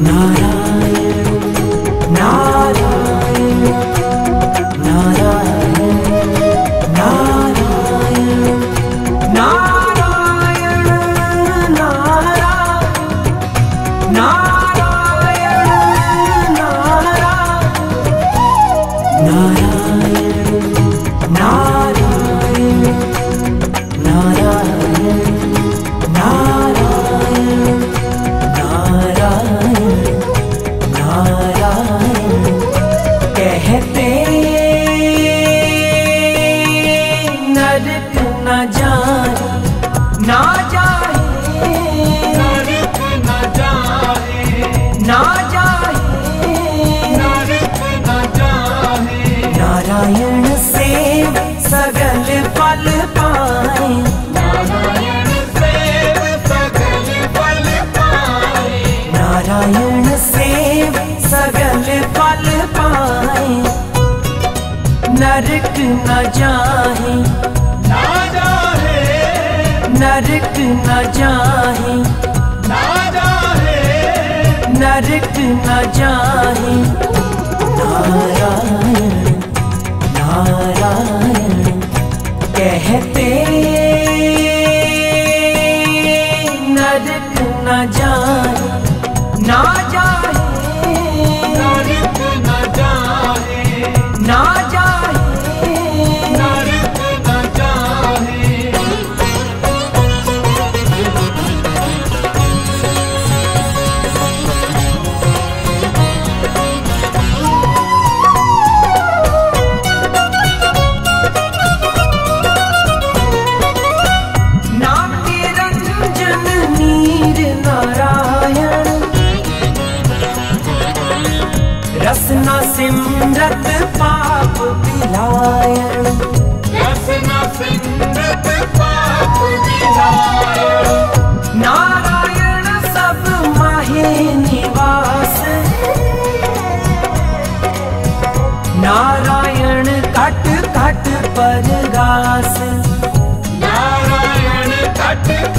나야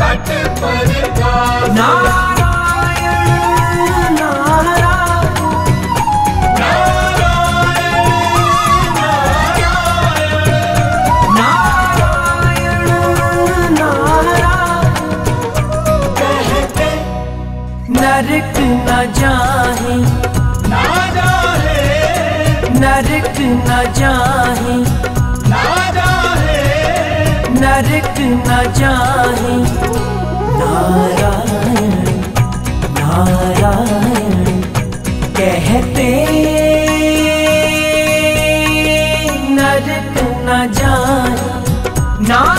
घाट नरक न जाहे ना जाहे नरक न जाहे ना जाहे नरक न जाहे। नारायण कहते नरक न जान। नारायण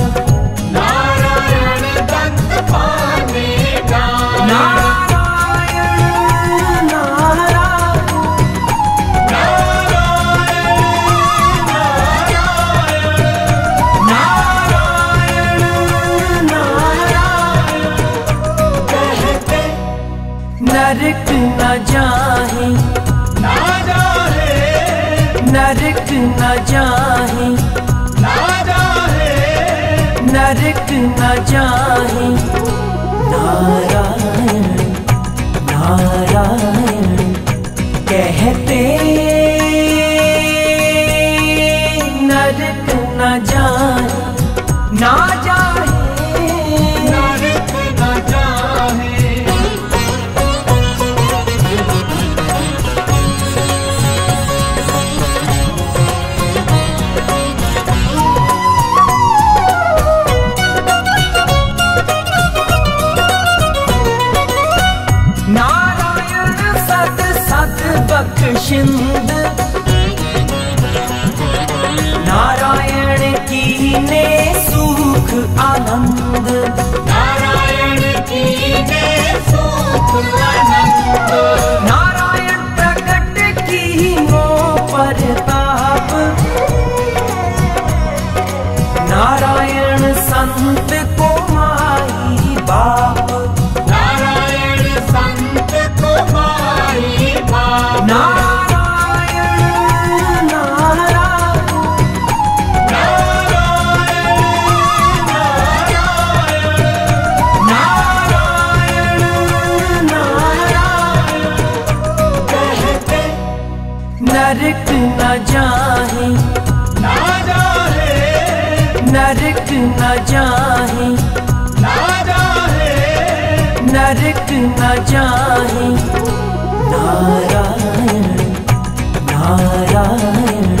नरक न जाहे। ना जाहे। नरक न जाहे। ना जाहे। नरक न जाहे। नारायण नारायण कहते नरक न जाहे। जाहे। ना जाहे नरक न जाहे ना जाहे। नरक न जाहे। नारायण नारायण।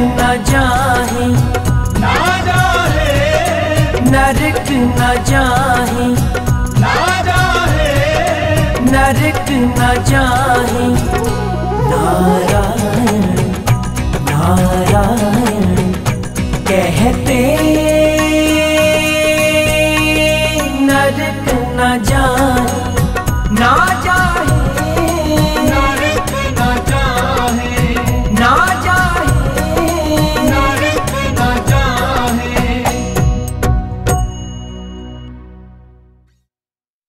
न जाही। ना जाहे। नरक न जाही। ना जाहे। नरक न जाही। नारायण नारायण कहते